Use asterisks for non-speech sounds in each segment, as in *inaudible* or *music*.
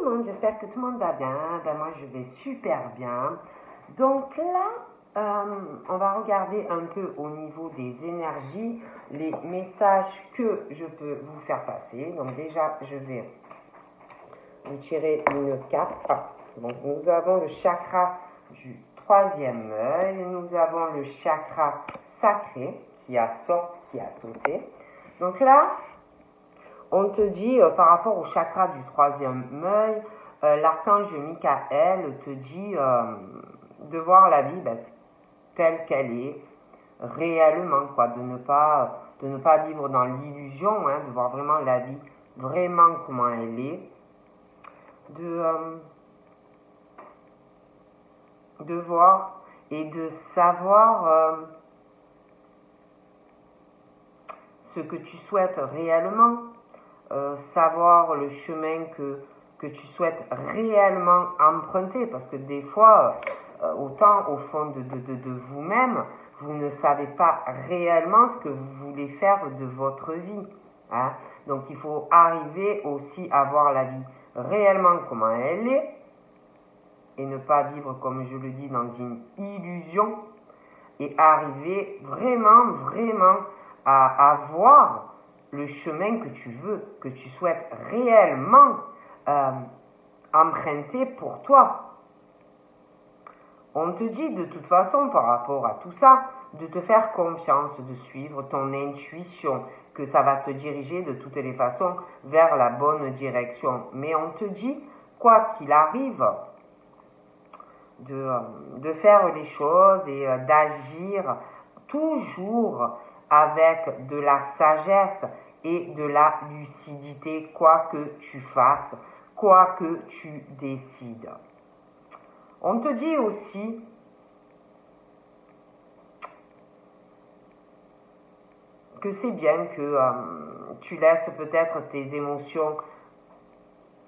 tout le monde, j'espère que tout le monde va bien. Ben, moi je vais super bien. Donc là, euh, on va regarder un peu au niveau des énergies les messages que je peux vous faire passer. Donc déjà, je vais vous tirer une carte. Donc nous avons le chakra du troisième œil, nous avons le chakra sacré qui a sorti, qui a sauté. Donc là, on te dit euh, par rapport au chakra du troisième œil, euh, l'archange Michael te dit euh, de voir la vie ben, telle qu'elle est réellement, quoi, de ne pas, de ne pas vivre dans l'illusion, hein, de voir vraiment la vie vraiment comment elle est, de, de voir et de savoir ce que tu souhaites réellement, euh, savoir le chemin que, que tu souhaites réellement emprunter, parce que des fois, euh, autant au fond de, de, de, vous-même, vous ne savez pas réellement ce que vous voulez faire de votre vie. Hein. Donc il faut arriver aussi à voir la vie réellement comment elle est, et ne pas vivre, comme je le dis, dans une illusion, et arriver vraiment, vraiment à avoir le chemin que tu veux, que tu souhaites réellement euh, emprunter pour toi. On te dit de toute façon par rapport à tout ça de te faire confiance, de suivre ton intuition, que ça va te diriger de toutes les façons vers la bonne direction. Mais on te dit, quoi qu'il arrive, de, euh, faire les choses et euh, d'agir toujours avec de la sagesse et de la lucidité, quoi que tu fasses, quoi que tu décides. On te dit aussi que c'est bien que euh, tu laisses peut-être tes émotions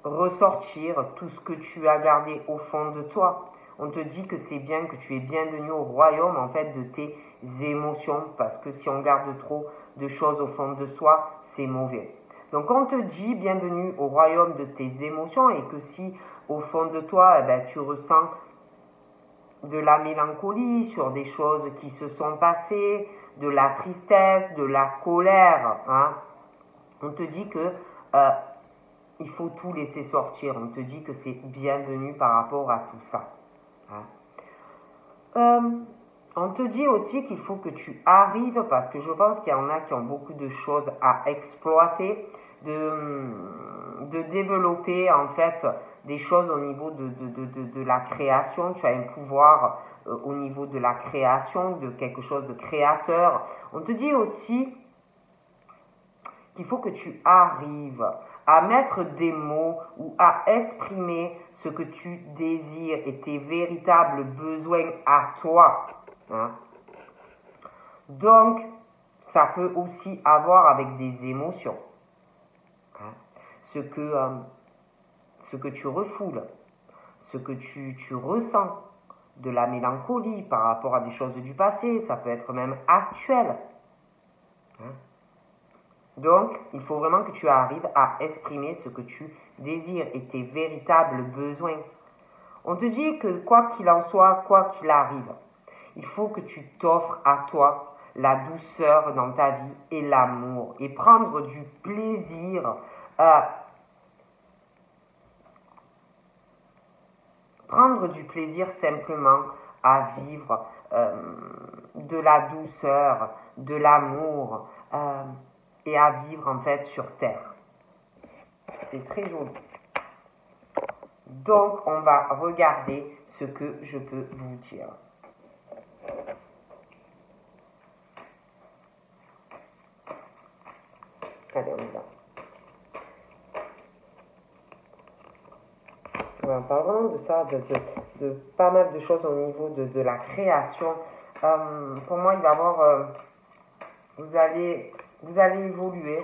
ressortir, tout ce que tu as gardé au fond de toi on te dit que c'est bien, que tu es bienvenu au royaume en fait de tes émotions, parce que si on garde trop de choses au fond de soi, c'est mauvais. Donc on te dit bienvenue au royaume de tes émotions et que si au fond de toi, eh ben, tu ressens de la mélancolie sur des choses qui se sont passées, de la tristesse, de la colère, hein, on te dit que euh, il faut tout laisser sortir. On te dit que c'est bienvenu par rapport à tout ça. Hein. Euh, on te dit aussi qu'il faut que tu arrives, parce que je pense qu'il y en a qui ont beaucoup de choses à exploiter, de, de développer en fait des choses au niveau de, de, la création. Tu as un pouvoir euh, au niveau de la création, de quelque chose de créateur. On te dit aussi qu'il faut que tu arrives à mettre des mots ou à exprimer ce que tu désires et tes véritables besoins à toi. Hein? Donc, ça peut aussi avoir avec des émotions. Hein? Ce, que, euh, ce que tu refoules, ce que tu, tu ressens, de la mélancolie par rapport à des choses du passé, ça peut être même actuel. Hein? Donc, il faut vraiment que tu arrives à exprimer ce que tu désires et tes véritables besoins. On te dit que quoi qu'il en soit, quoi qu'il arrive, il faut que tu t'offres à toi la douceur dans ta vie et l'amour et prendre du plaisir prendre du plaisir simplement à vivre euh, de la douceur, de l'amour, euh, et à vivre en fait sur Terre. C'est très joli. Donc, on va regarder ce que je peux vous dire. Allez, on y va. on parle vraiment de ça, de, pas mal de choses au niveau de, la création. Euh, pour moi, il va y avoir... Euh, vous allez vous allez évoluer.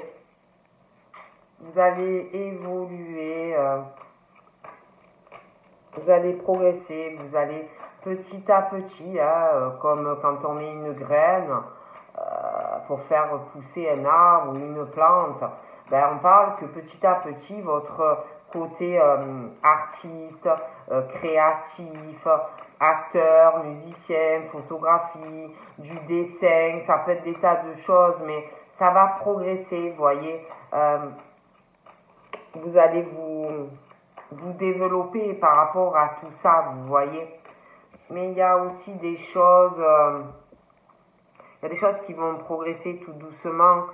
Vous allez évoluer. Euh, vous allez progresser. Vous allez petit à petit, hein, euh, comme quand on met une graine euh, pour faire pousser un arbre ou une plante. Ben, on parle que petit à petit, votre côté euh, artiste, créatif, acteur, musicien, photographie, du dessin, ça peut être des tas de choses, mais ça va progresser, voyez. Vous allez vous, vous développer par rapport à tout ça, vous voyez. Mais il y a aussi des choses, il y a des choses qui vont progresser tout doucement.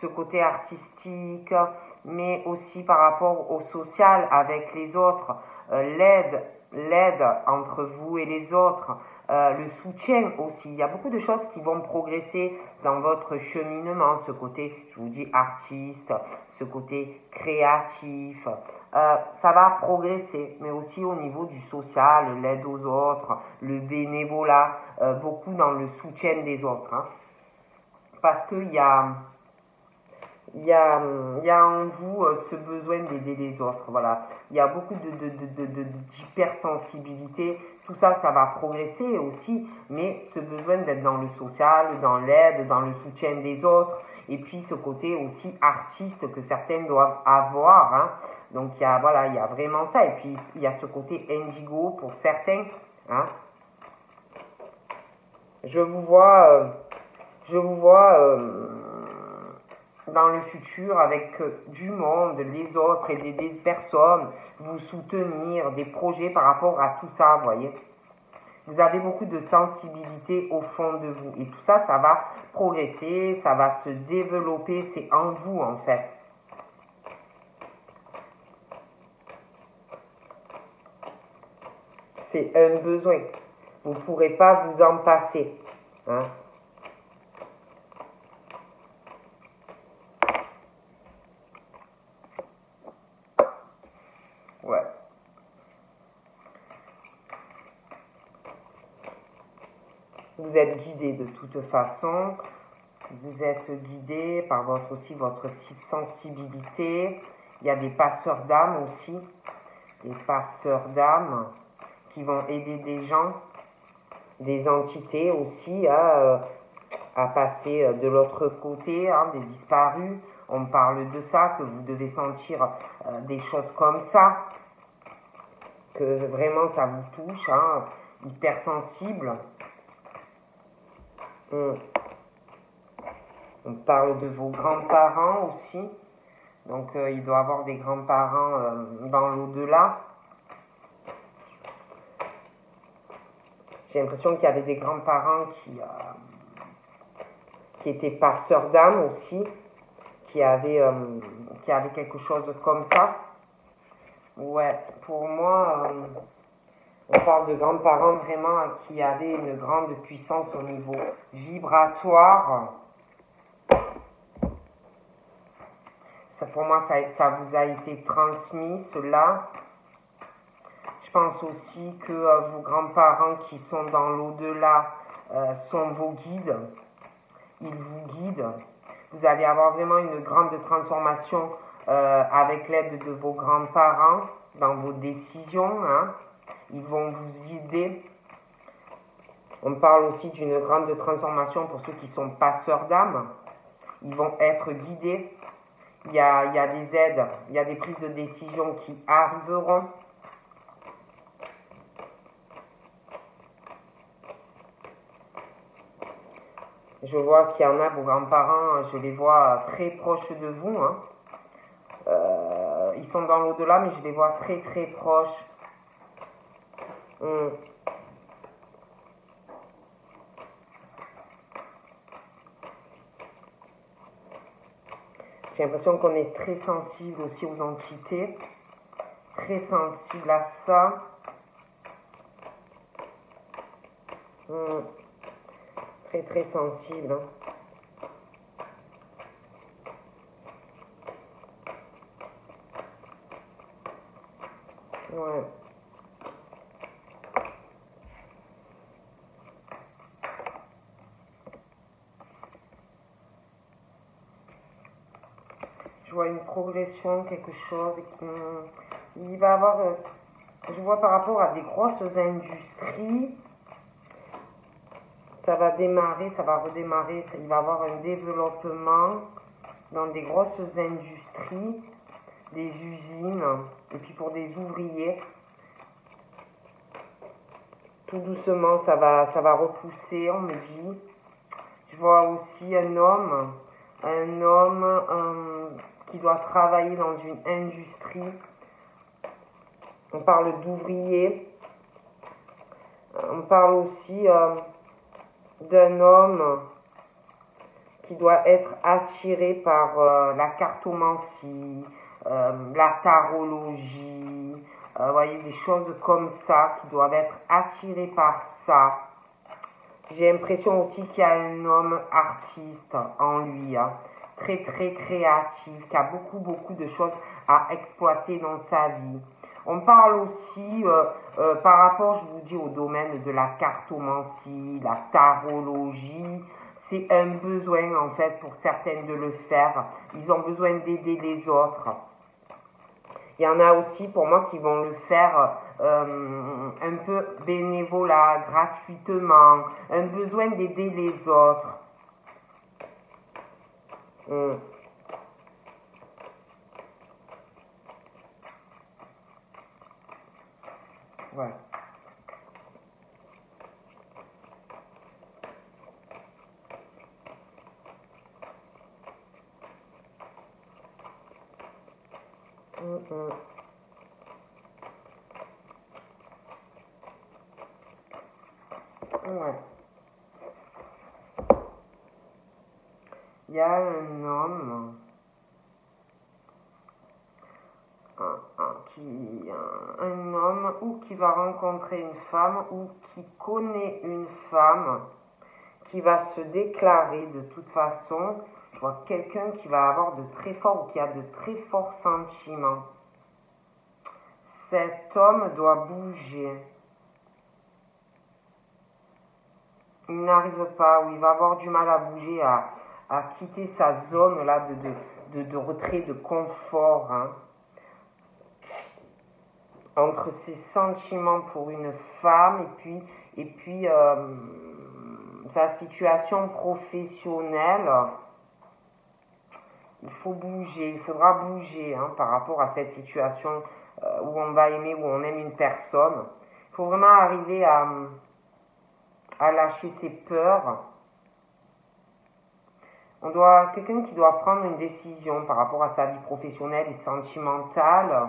Ce côté artistique, mais aussi par rapport au social avec les autres, euh, l'aide, l'aide entre vous et les autres, euh, le soutien aussi. Il y a beaucoup de choses qui vont progresser dans votre cheminement, ce côté, je vous dis, artiste, ce côté créatif. Euh, ça va progresser, mais aussi au niveau du social, l'aide aux autres, le bénévolat, beaucoup dans le soutien des autres. Hein. Parce qu'il y a il y a, il y a en vous euh, ce besoin d'aider les autres. Voilà. Il y a beaucoup d'hypersensibilité. De, de, de, Tout ça, ça va progresser aussi, mais ce besoin d'être dans le social, dans l'aide, dans le soutien des autres, et puis ce côté aussi artiste que certains doivent avoir. Hein. Donc il y a voilà, il y a vraiment ça. Et puis il y a ce côté indigo pour certains. Hein. Je vous vois, euh, je vous vois. Euh, dans le futur avec euh, du monde, les autres, et des personnes, vous soutenir, des projets par rapport à tout ça, vous voyez. Vous avez beaucoup de sensibilité au fond de vous. Et tout ça, ça va progresser, ça va se développer, c'est en vous en fait. C'est un besoin. Vous ne pourrez pas vous en passer. Hein. Êtes guidé de toute façon. Vous êtes guidé par votre aussi votre sensibilité. Il y a des passeurs d'âme aussi, des passeurs d'âme qui vont aider des gens, des entités aussi à, euh, à passer euh, de l'autre côté, hein, des disparus. On parle de ça, que vous devez sentir euh, des choses comme ça, que vraiment ça vous touche, hein, hypersensible. On, parle de vos grands-parents aussi. Donc euh, il doit avoir des grands-parents euh, dans l'au-delà. J'ai l'impression qu'il y avait des grands-parents qui, euh, qui étaient passeurs d'âme aussi, qui avaient, qui avaient quelque chose comme ça. Ouais, pour moi, on parle de grands-parents vraiment qui avaient une grande puissance au niveau vibratoire. Ça, pour moi, ça, vous a été transmis, cela. Je pense aussi que euh, vos grands-parents qui sont dans l'au-delà euh, sont vos guides. Ils vous guident. Vous allez avoir vraiment une grande transformation euh, avec l'aide de vos grands-parents dans vos décisions. Hein ils vont vous aider. On parle aussi d'une grande transformation pour ceux qui sont passeurs d'âme. Ils vont être guidés. Il y, a, il y a des aides, il y a des prises de décision qui arriveront. Je vois qu'il y en a, vos grands-parents, je les vois très proches de vous. Hein. Euh, ils sont dans l'au-delà, mais je les vois très très proches. J'ai l'impression qu'on est très sensible aussi aux entités, très sensible à ça. Hmm. Très très sensible. Hein. Ouais. Vois une progression, quelque chose. Il va avoir, euh, je vois par rapport à des grosses industries, ça va démarrer, ça va redémarrer, il va avoir un développement dans des grosses industries, des usines, et puis pour des ouvriers. Tout doucement, ça va, ça va repousser, on me dit. Je vois aussi un homme, un homme qui doit travailler dans une industrie. On parle d'ouvriers. On parle aussi euh, d'un homme qui doit être attiré par euh, la cartomancie, euh, la tarologie, vous voyez, des choses comme ça qui doivent être attirées par ça. J'ai l'impression aussi qu'il y a un homme artiste en lui, hein, très très créatif, qui a beaucoup beaucoup de choses à exploiter dans sa vie. On parle aussi euh, euh, par rapport, je vous dis, au domaine de la cartomancie, la tarologie. C'est un besoin en fait pour certaines de le faire. Ils ont besoin d'aider les autres. Il y en a aussi pour moi qui vont le faire euh, un peu bénévolat, gratuitement, un besoin d'aider les autres. Hum. Ouais. Il y a un homme qui, un homme ou qui va rencontrer une femme ou qui connaît une femme qui va se déclarer de toute façon je vois quelqu'un qui va avoir de très forts ou qui a de très forts sentiments. Cet homme doit bouger. Il n'arrive pas ou il va avoir du mal à bouger, à, quitter sa zone là de, de, retrait, de confort. Hein. Entre ses sentiments pour une femme et puis, et puis euh, sa situation professionnelle il faut bouger, il faudra bouger hein, par rapport à cette situation euh, où on va aimer, où on aime une personne. Il faut vraiment arriver à, à lâcher ses peurs. On doit, quelqu'un qui doit prendre une décision par rapport à sa vie professionnelle et sentimentale.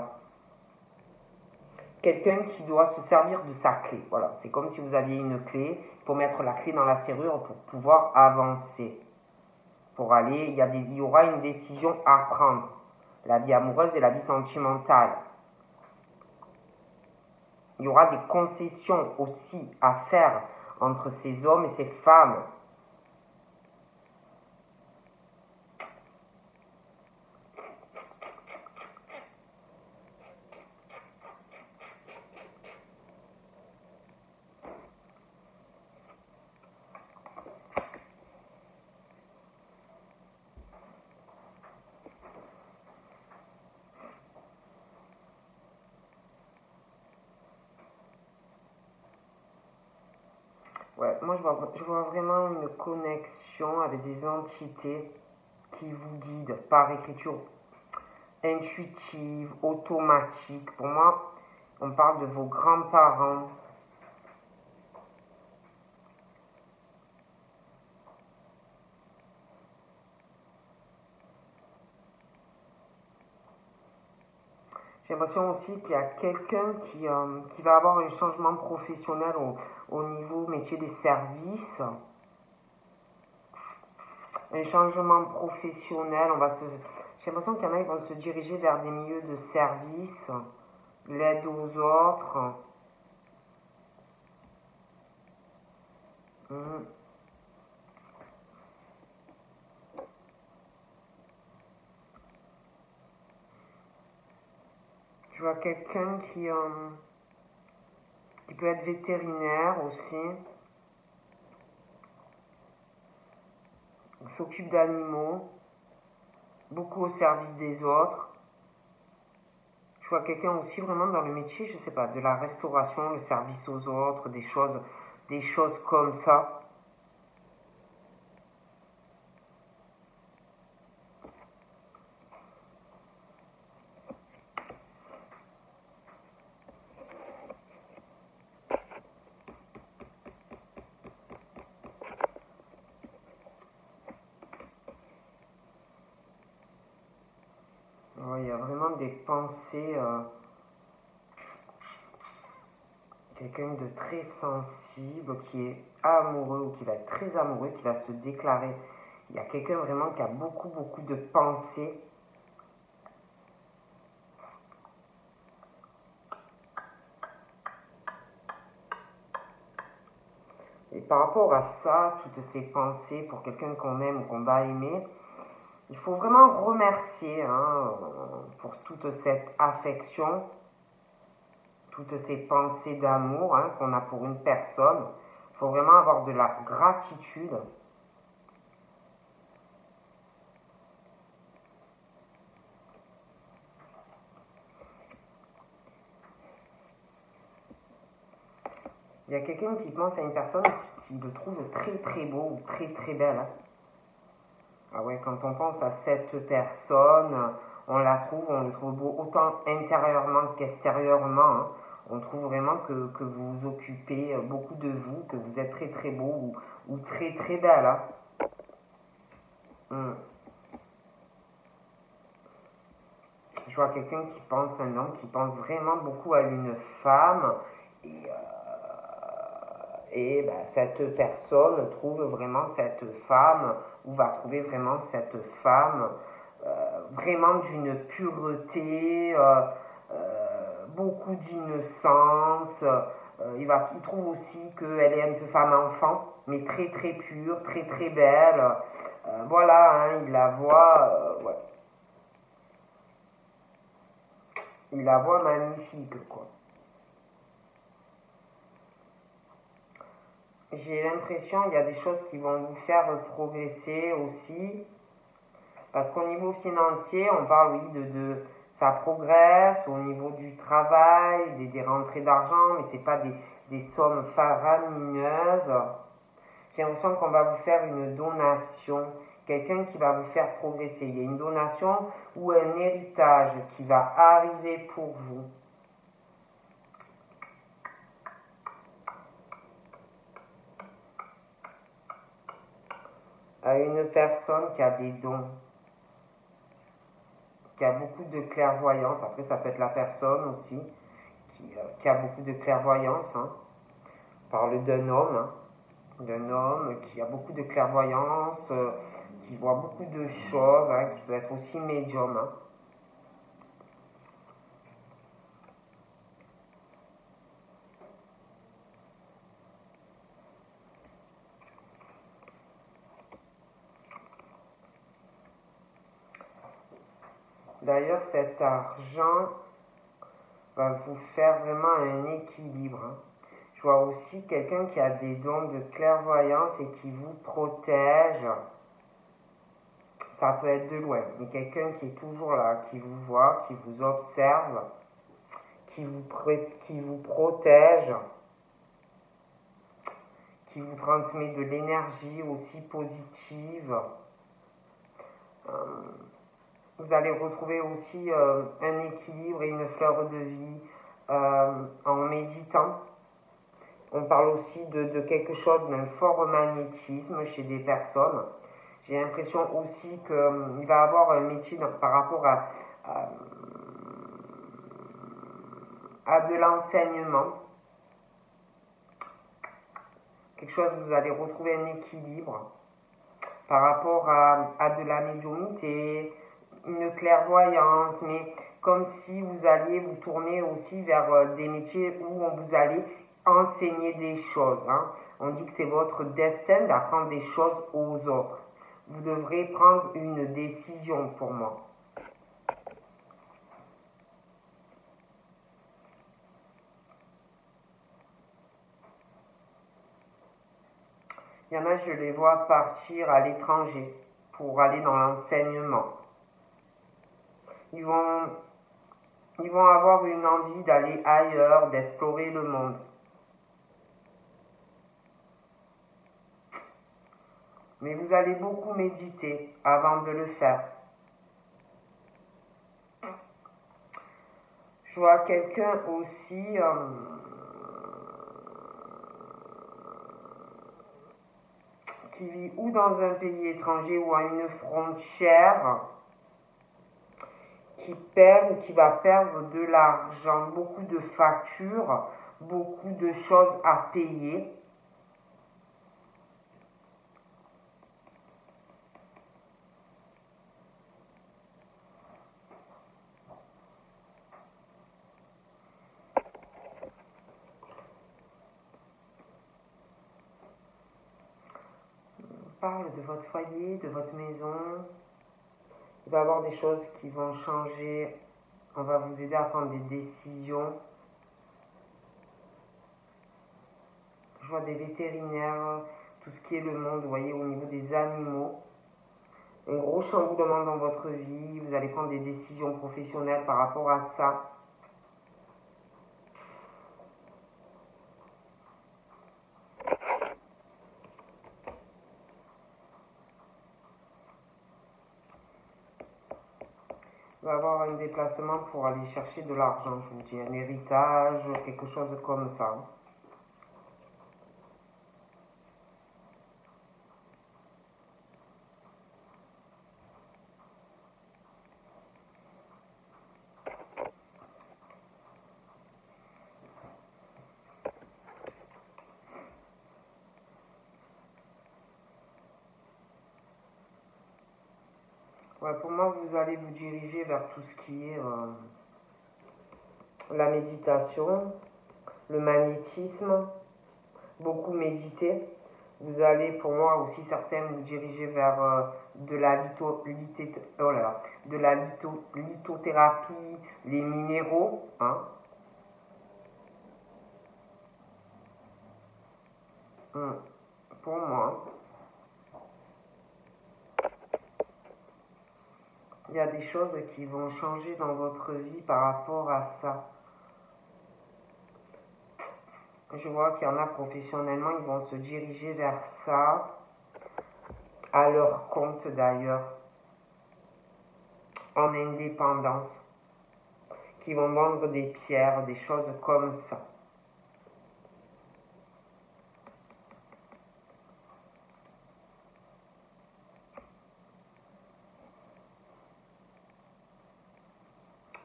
Quelqu'un qui doit se servir de sa clé. Voilà, c'est comme si vous aviez une clé. pour mettre la clé dans la serrure pour pouvoir avancer pour aller, il y, il y aura une décision à prendre. La vie amoureuse et la vie sentimentale. Il y aura des concessions aussi à faire entre ces hommes et ces femmes. Ouais, moi je vois, je vois vraiment une connexion avec des entités qui vous guident par écriture intuitive, automatique. Pour moi, on parle de vos grands-parents. J'ai l'impression aussi qu'il y a quelqu'un qui, euh, qui va avoir un changement professionnel au, au niveau métier des services, un changement professionnel, on va se, j'ai l'impression qu'il y en a qui vont se diriger vers des milieux de service, l'aide aux autres. Hmm. Je vois quelqu'un qui... Euh, il peut être vétérinaire aussi. S'occupe d'animaux, beaucoup au service des autres. Je vois quelqu'un aussi vraiment dans le métier, je sais pas, de la restauration, le service aux autres, des choses comme ça. il y a vraiment des pensées. Euh, quelqu'un très sensible, qui est amoureux ou qui va être très amoureux, qui va se déclarer. Il y a quelqu'un vraiment qui a beaucoup, beaucoup de pensées. Et par rapport à ça, toutes ces pensées pour quelqu'un qu'on aime ou qu'on va aimer, il faut vraiment remercier hein, pour toute cette affection, toutes ces pensées d'amour hein, qu'on a pour une personne. Il faut vraiment avoir de la gratitude. Il y a quelqu'un qui pense à une personne qui le trouve très très beau ou très très belle. Hein. Ah ouais, quand on pense à cette personne, on la trouve, on le trouve beau autant intérieurement qu'extérieurement. Hein. On trouve vraiment que, vous vous occupez beaucoup de vous, que vous êtes très très beau ou, très très belle. Hein. Hmm. Je vois quelqu'un qui pense, un homme qui pense vraiment beaucoup à une femme et, euh, ben, cette personne trouve vraiment cette femme ou va trouver vraiment cette femme euh, vraiment d'une pureté. Euh, beaucoup d'innocence. Euh, il, va, il trouve aussi qu'elle est un peu femme-enfant, mais très très pure, très très belle. Euh, voilà, hein, il la voit. Euh. Il la voit magnifique, quoi. J'ai l'impression qu'il y a des choses qui vont vous faire progresser aussi. Parce qu'au niveau financier, on parle, oui, de ça progresse au niveau du travail, des, rentrées d'argent, mais ce n'est pas des, des, sommes faramineuses. J'ai l'impression qu'on va vous faire une donation, quelqu'un qui va vous faire progresser. Il y a une donation ou un héritage qui va arriver pour vous. à une personne qui a des dons qui a beaucoup de clairvoyance. Après, ça peut être la personne aussi qui, euh, a beaucoup de clairvoyance. Hein. Parle d'un homme, hein. d'un homme qui a beaucoup de clairvoyance, euh, qui voit beaucoup de choses, hein, qui peut être aussi médium. D'ailleurs, cet argent va vous faire vraiment un équilibre. Hein. Je vois aussi quelqu'un qui a des dons de clairvoyance et qui vous protège. Ça peut être de loin, mais quelqu'un qui est toujours là, qui vous voit, qui vous observe, qui vous, protège, qui vous transmet de l'énergie aussi positive. Euh, vous allez retrouver aussi euh, un équilibre et une fleur de vie euh, en méditant. On parle aussi de, quelque chose d'un fort magnétisme chez des personnes. J'ai l'impression aussi qu'il euh, va avoir un métier par rapport à, à, de l'enseignement. Quelque chose où vous allez retrouver un équilibre par rapport à, à de la médiumnité, une clairvoyance, mais comme si vous alliez vous tourner aussi vers euh, des métiers où on vous allez enseigner des choses. Hein. On dit que c'est votre destin d'apprendre des choses aux autres. Vous devrez prendre une décision pour moi. Il y en a, je les vois partir à l'étranger pour aller dans l'enseignement ils vont, ils vont avoir une envie d'aller ailleurs, d'explorer le monde. Mais vous allez beaucoup méditer avant de le faire. Je vois quelqu'un aussi euh, qui vit ou dans un pays étranger ou à une frontière qui perd ou qui va perdre de l'argent, beaucoup de factures, beaucoup de choses à payer. parle de votre foyer, de votre maison. Il va y avoir des choses qui vont changer. On va vous aider à prendre des décisions. Je vois des vétérinaires, tout ce qui est le monde, vous voyez, au niveau des animaux. Un gros chamboulement dans votre vie. Vous allez prendre des décisions professionnelles par rapport à ça. va avoir un déplacement pour aller chercher de l'argent, je vous dis, un héritage, quelque chose comme ça. Pour moi, vous allez vous diriger vers tout ce qui est euh, la méditation, le magnétisme, beaucoup méditer. Vous allez, pour moi aussi, certains vous diriger vers euh, de la, litho, oh de la lithothérapie, les minéraux. Hein. Hum, pour moi. Il y a des choses qui vont changer dans votre vie par rapport à ça. Je vois qu'il y en a professionnellement, ils vont se diriger vers ça, à leur compte d'ailleurs, en indépendance, qui vont vendre des pierres, des choses comme ça.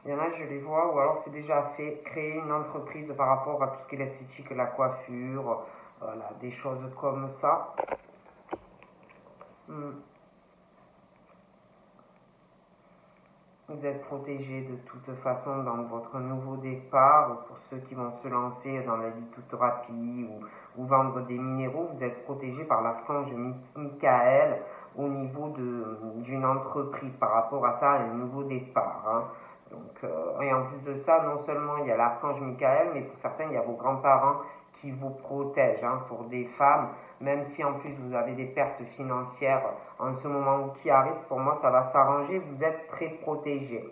Il y en a, je les vois, ou alors c'est déjà fait, créer une entreprise par rapport à tout ce qui est l'esthétique, la coiffure, voilà, des choses comme ça. Hmm. Vous êtes protégé de toute façon dans votre nouveau départ. Pour ceux qui vont se lancer dans la lithothérapie ou, ou vendre des minéraux, vous êtes protégé par la frange Michael au niveau d'une entreprise par rapport à ça, un nouveau départ. Hein. Euh, et en plus de ça, non seulement il y a l'archange Michael, mais pour certains, il y a vos grands-parents qui vous protègent. Hein, pour des femmes, même si en plus vous avez des pertes financières en ce moment qui arrivent, pour moi, ça va s'arranger. Vous êtes très protégés.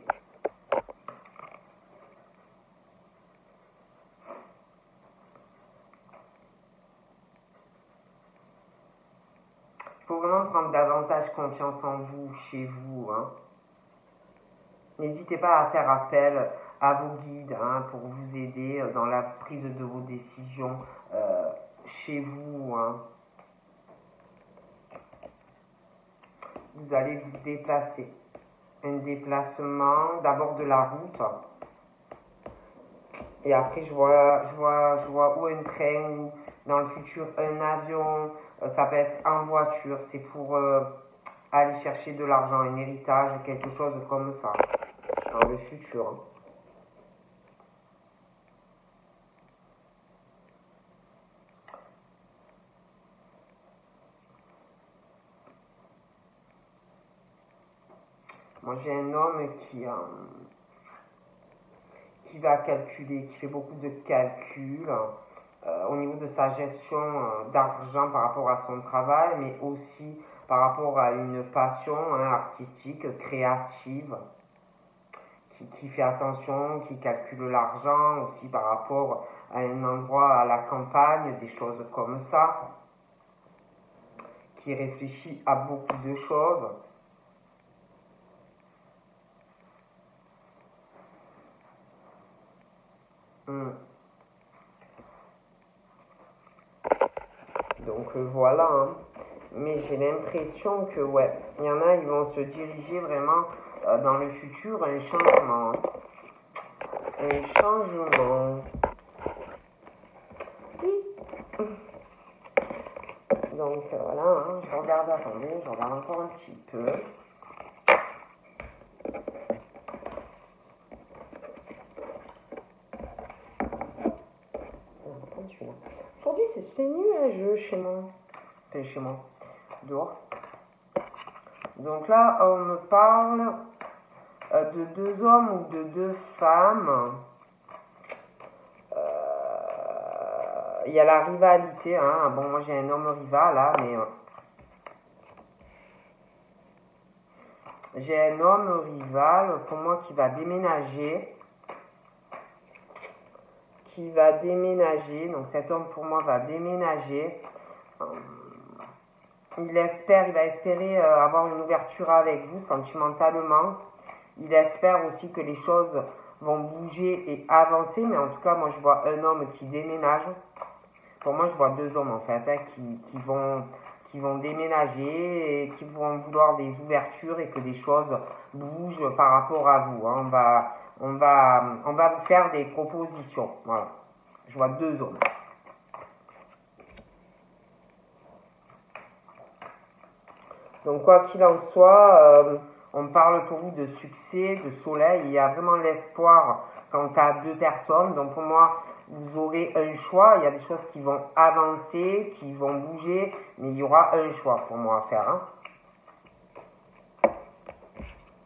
Il faut vraiment prendre davantage confiance en vous, chez vous. Hein. N'hésitez pas à faire appel à vos guides hein, pour vous aider dans la prise de vos décisions euh, chez vous. Hein. Vous allez vous déplacer. Un déplacement d'abord de la route. Et après, je vois, je vois, je vois ou un train ou dans le futur un avion. Euh, ça peut être en voiture. C'est pour euh, aller chercher de l'argent, un héritage, quelque chose comme ça dans le futur. Moi, j'ai un homme qui, euh, qui va calculer, qui fait beaucoup de calculs euh, au niveau de sa gestion euh, d'argent par rapport à son travail, mais aussi par rapport à une passion hein, artistique, créative qui, fait attention, qui calcule l'argent aussi par rapport à un endroit à la campagne, des choses comme ça, qui réfléchit à beaucoup de choses. Hmm. Donc euh, voilà, hein. mais j'ai l'impression que ouais, il y en a, ils vont se diriger vraiment dans le futur un changement. Un changement. Donc euh, voilà, hein, je regarde, attendez, je regarde encore un petit peu. Aujourd'hui c'est nuageux chez moi. Enfin chez moi. Dehors. Donc là on me parle euh, de deux hommes ou de deux femmes il y a la rivalité. Hein. Bon, moi j'ai un homme rival là, mais. Euh, j'ai un homme rival pour moi qui va déménager. Qui va déménager. Donc cet homme pour moi va déménager. Euh, il espère, il va espérer euh, avoir une ouverture avec vous sentimentalement. Il espère aussi que les choses vont bouger et avancer, mais en tout cas, moi je vois un homme qui déménage. Pour moi, je vois deux hommes en fait hein, qui, vont, qui vont déménager et qui vont vouloir des ouvertures et que des choses bougent par rapport à vous. Hein. On, va, on, va, on va vous faire des propositions. Voilà. Je vois deux hommes. Donc quoi qu'il en soit, euh, on parle pour vous de succès, de soleil. Il y a vraiment l'espoir quant à deux personnes. Donc pour moi, vous aurez un choix. Il y a des choses qui vont avancer, qui vont bouger, mais il y aura un choix pour moi à faire. Hein.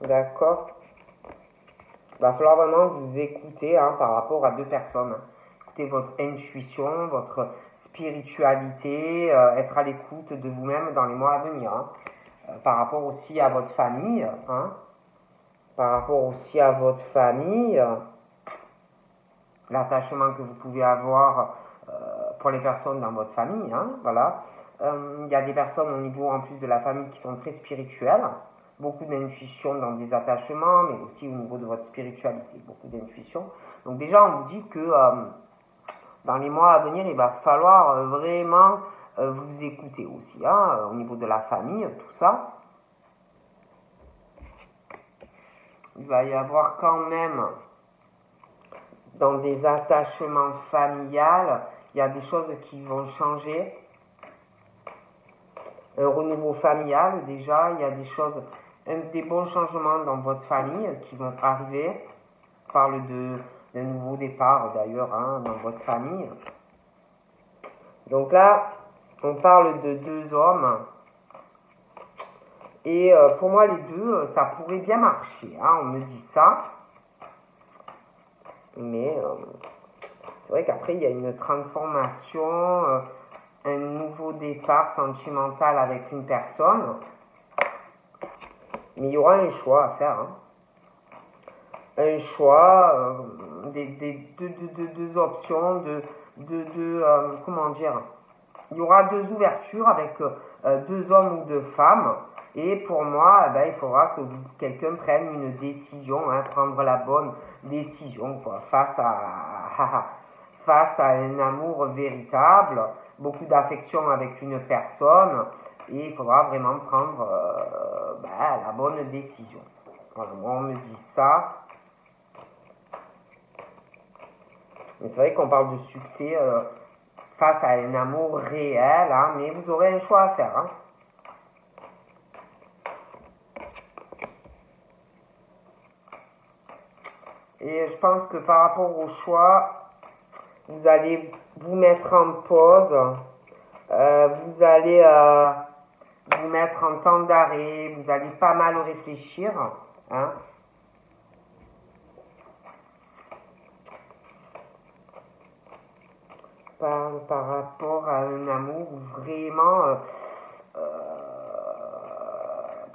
D'accord Il va falloir vraiment vous écouter hein, par rapport à deux personnes. Écoutez votre intuition, votre spiritualité, euh, être à l'écoute de vous-même dans les mois à venir. Hein. Euh, par rapport aussi à votre famille. Par rapport aussi à votre famille l'attachement que vous pouvez avoir euh, pour les personnes dans votre famille. Hein, voilà. Euh, il y a des personnes au niveau en plus de la famille qui sont très spirituelles, beaucoup d'intuition dans des attachements, mais aussi au niveau de votre spiritualité, beaucoup d'intuition. Donc déjà, on vous dit que euh, dans les mois à venir, il va falloir vraiment vous écouter aussi, hein, au niveau de la famille, tout ça. Il va y avoir quand même dans des attachements familiales, il y a des choses qui vont changer. Un renouveau familial, déjà, il y a des choses, des bons changements dans votre famille qui vont arriver. On parle de, d'un nouveau départ d'ailleurs hein, dans votre famille. Donc là, on parle de deux hommes. Et euh, pour moi, les deux, ça pourrait bien marcher. Hein, on me dit ça. Mais euh, c'est vrai qu'après, il y a une transformation, euh, un nouveau départ sentimental avec une personne. Mais il y aura un choix à faire. Hein. Un choix, euh, des, deux, deux, deux, options, de, de, comment dire, il y aura deux ouvertures avec deux hommes ou deux femmes. Et pour moi, eh ben, il faudra que quelqu'un prenne une décision, hein, prendre la bonne décision face, à, *laughs* face à un amour véritable, beaucoup d'affection avec une personne, et il faudra vraiment prendre euh, ben, la bonne décision. moi, on me dit ça. Mais c'est vrai qu'on parle de succès euh, face à un amour réel, hein, mais vous aurez un choix à faire. Hein. Et je pense que par rapport au choix, vous allez vous mettre en pause, euh, vous allez euh, vous mettre en temps d'arrêt, vous allez pas mal réfléchir. Hein. Par, par, rapport à un amour vraiment euh,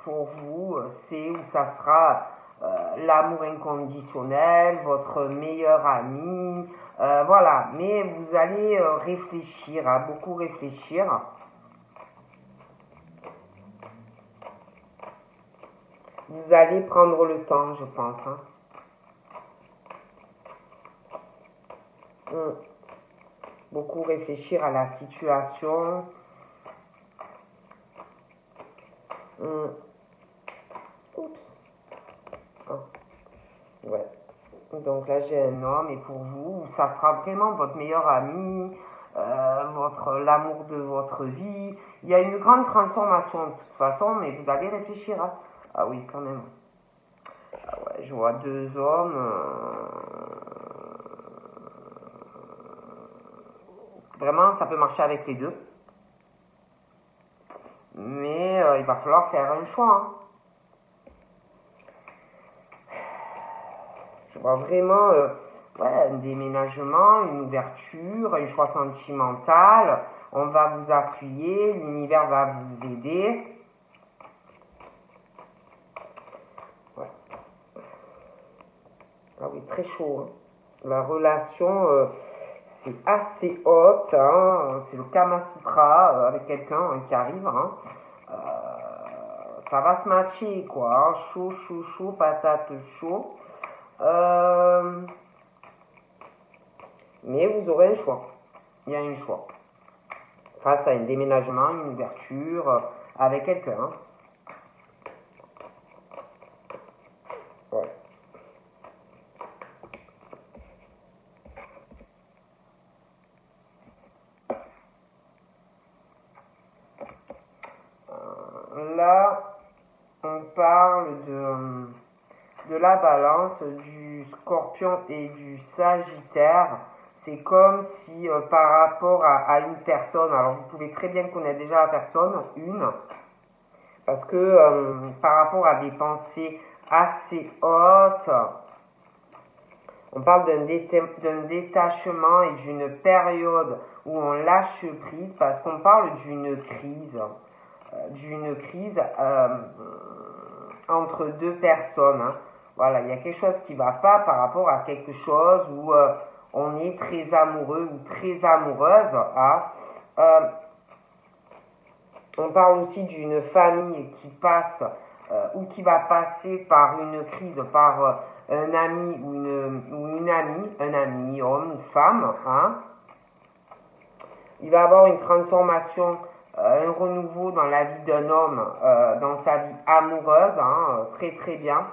pour vous, c'est où ça sera euh, l'amour inconditionnel, votre meilleur ami, euh, voilà. Mais vous allez euh, réfléchir, à beaucoup réfléchir. Vous allez prendre le temps, je pense. Hein. Hmm. Beaucoup réfléchir à la situation. Hmm. Oups. Ouais. Donc là, j'ai un homme et pour vous, ça sera vraiment votre meilleur ami, euh, votre l'amour de votre vie. Il y a une grande transformation de toute façon, mais vous allez réfléchir. Hein. Ah oui, quand même. Ah ouais, je vois deux hommes. Euh, Vraiment, ça peut marcher avec les deux. Mais euh, il va falloir faire un choix. Hein. Je vois vraiment euh, un déménagement, une ouverture, un choix sentimental. On va vous appuyer, l'univers va vous aider. Ah oui, très chaud. Hein. La relation, euh, c'est assez haute. Hein. C'est le Kama Sutra euh, avec quelqu'un qui arrive. Hein. ça va se matcher, quoi. Chaud, chaud, chaud, patate chaud. Euh, mais vous aurez un choix. Il y a un choix. Face à un déménagement, une ouverture, euh, avec quelqu'un. Hein. Euh, là, on parle de de la du scorpion et du sagittaire, c'est comme si euh, par rapport à, une personne, alors vous pouvez très bien connaître déjà la personne, une, parce que euh, par rapport à des pensées assez hautes, on parle d'un détachement et d'une période où on lâche prise, parce qu'on parle d'une crise, euh, d'une crise entre deux personnes. Hein. Voilà, il y a quelque chose qui ne va pas par rapport à quelque chose où euh, on est très amoureux ou très amoureuse. Hein. Euh, on parle aussi d'une famille qui passe euh, ou qui va passer par une crise, par un ami ou une, amie, un ami, homme ou femme. Hein. Il va avoir une transformation un renouveau dans la vie d'un homme, dans sa vie amoureuse, hein, très très bien.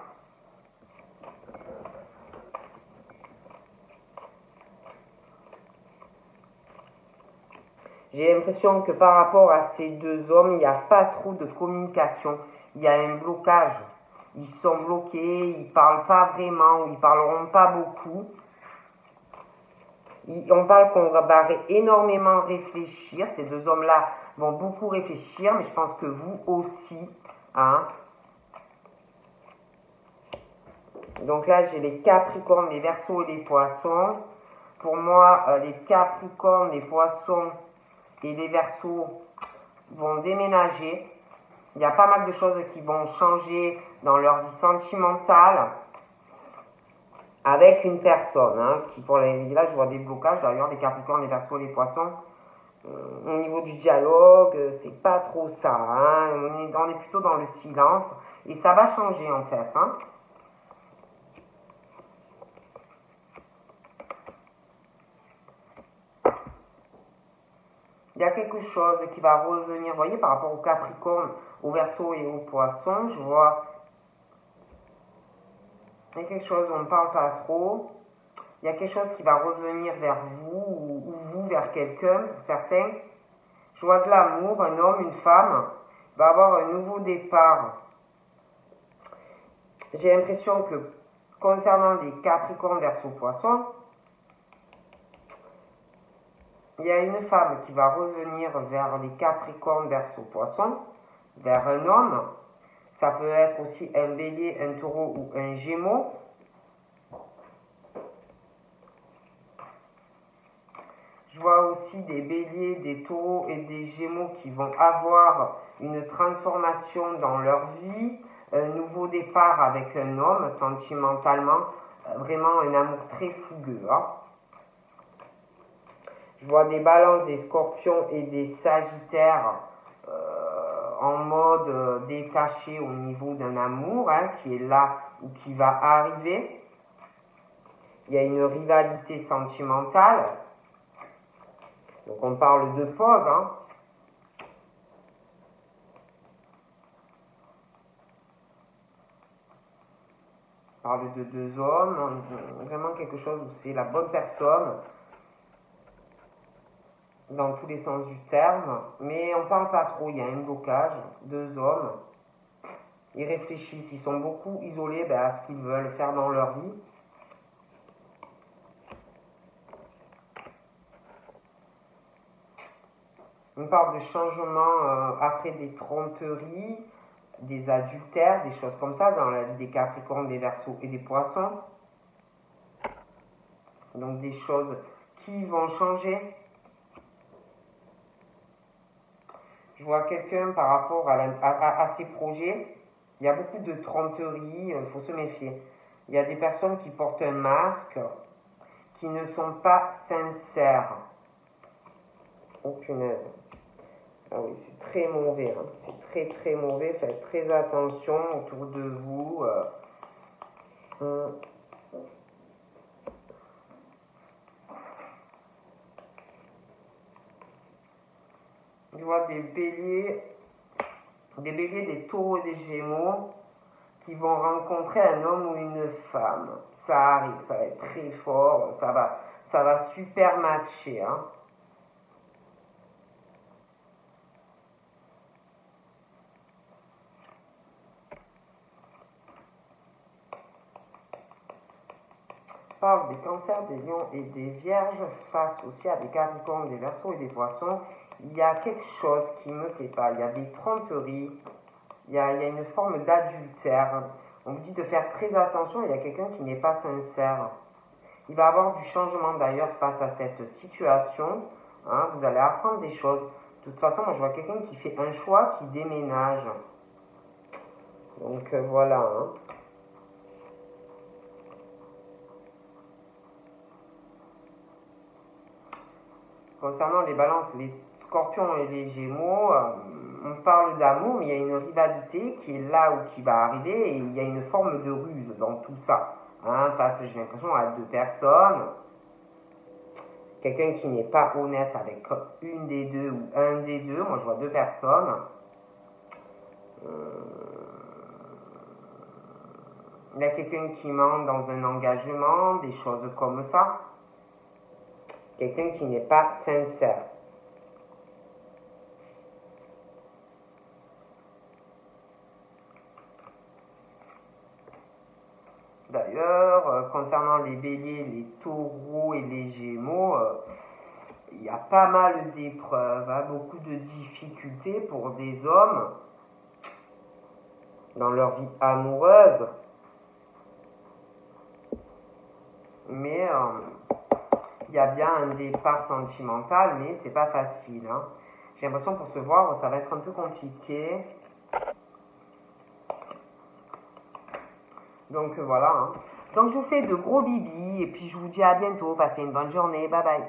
J'ai l'impression que par rapport à ces deux hommes, il n'y a pas trop de communication. Il y a un blocage. Ils sont bloqués, ils ne parlent pas vraiment, ils ne parleront pas beaucoup. On parle qu'on va énormément réfléchir. Ces deux hommes-là vont beaucoup réfléchir, mais je pense que vous aussi. Hein. Donc là, j'ai les Capricornes, les Verseaux et les Poissons. Pour moi, euh, les Capricornes, les Poissons, et les versos vont déménager. Il y a pas mal de choses qui vont changer dans leur vie sentimentale avec une personne. Hein, qui pour les, là, je vois des blocages d'ailleurs, les capricornes, les versos, les poissons. Euh, au niveau du dialogue, euh, c'est pas trop ça. Hein, on, est, plutôt dans le silence. Et ça va changer en fait. Hein. Il y a quelque chose qui va revenir, vous voyez, par rapport au Capricorne, au Verseau et au Poisson, je vois, il y a quelque chose, on ne parle pas trop, il y a quelque chose qui va revenir vers vous, ou, vous vers quelqu'un, certains, je vois de l'amour, un homme, une femme, va avoir un nouveau départ. J'ai l'impression que concernant les Capricornes, Verseau, Poisson, il y a une femme qui va revenir vers les Capricornes, Verseau, Poisson, vers un homme. Ça peut être aussi un bélier, un taureau ou un gémeau. Je vois aussi des béliers, des taureaux et des gémeaux qui vont avoir une transformation dans leur vie, un nouveau départ avec un homme sentimentalement, vraiment un amour très fougueux. Hein. Je vois des balances, des scorpions et des sagittaires euh, en mode euh, détaché au niveau d'un amour hein, qui est là ou qui va arriver. Il y a une rivalité sentimentale. Donc on parle de pause. Hein. parle de deux hommes, vraiment quelque chose où c'est la bonne personne, dans tous les sens du terme, mais on parle pas trop, il y a un blocage, deux hommes, ils réfléchissent, ils sont beaucoup isolés ben, à ce qu'ils veulent faire dans leur vie. On parle de changement euh, après des tromperies, des adultères, des choses comme ça dans la vie des Capricornes, des Verseaux et des Poissons. Donc des choses qui vont changer. Je vois quelqu'un par rapport à, ses projets. Il y a beaucoup de tromperies, il euh, faut se méfier. Il y a des personnes qui portent un masque, qui ne sont pas sincères. Oh punaise. Ah oui, c'est très mauvais. Hein. C'est très très mauvais. Faites très attention autour de vous. Euh. Hum. Je vois des béliers, des béliers, des taureaux des gémeaux qui vont rencontrer un homme ou une femme. Ça arrive, ça va être très fort, ça va, ça va super matcher. Hein. parle des cancers, des lions et des vierges face aussi à des capricornes, des versos et des poissons, il y a quelque chose qui ne me plaît pas. Il y a des tromperies, il y a, il y a une forme d'adultère. On vous dit de faire très attention, il y a quelqu'un qui n'est pas sincère. Il va y avoir du changement d'ailleurs face à cette situation. Hein. vous allez apprendre des choses. De toute façon, moi je vois quelqu'un qui fait un choix, qui déménage. Donc euh, voilà. Hein. concernant les balances, les scorpions et les gémeaux, euh, on parle d'amour, mais il y a une rivalité qui est là ou qui va arriver, et il y a une forme de ruse dans tout ça. Hein, parce que j'ai l'impression à deux personnes, quelqu'un qui n'est pas honnête avec une des deux ou un des deux, moi je vois deux personnes. Euh, il y a quelqu'un qui ment dans un engagement, des choses comme ça quelqu'un qui n'est pas sincère. D'ailleurs, euh, concernant les béliers, les taureaux et les gémeaux, euh, il y a pas mal d'épreuves, hein, beaucoup de difficultés pour des hommes dans leur vie amoureuse. Mais euh, il y a bien un départ sentimental, mais c'est pas facile. Hein. J'ai l'impression pour se voir, ça va être un peu compliqué. Donc voilà. Hein. Donc je vous fais de gros bibis et puis je vous dis à bientôt. Passez une bonne journée. Bye bye.